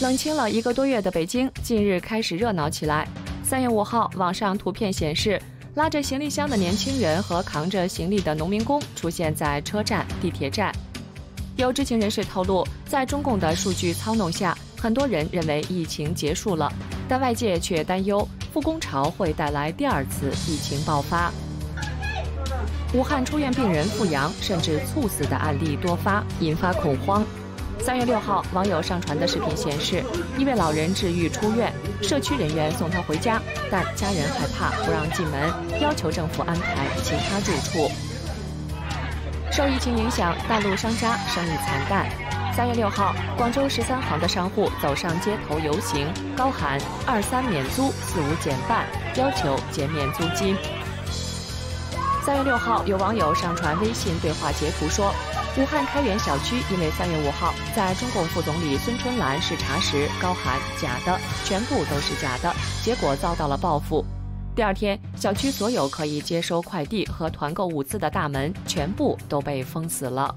冷清了一个多月的北京，近日开始热闹起来。三月五号，网上图片显示，拉着行李箱的年轻人和扛着行李的农民工出现在车站、地铁站。有知情人士透露，在中共的数据操弄下，很多人认为疫情结束了，但外界却担忧复工潮会带来第二次疫情爆发。武汉出院病人复阳甚至猝死的案例多发，引发恐慌。三月六号，网友上传的视频显示，一位老人治愈出院，社区人员送他回家，但家人害怕不让进门，要求政府安排其他住处。受疫情影响，大陆商家生意惨淡。三月六号，广州十三行的商户走上街头游行，高喊“二三免租，四五减半”，要求减免租金。三月六号，有网友上传微信对话截图说。武汉开元小区因为三月五号在中共副总理孙春兰视察时高喊“假的，全部都是假的”，结果遭到了报复。第二天，小区所有可以接收快递和团购物资的大门全部都被封死了。